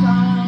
time.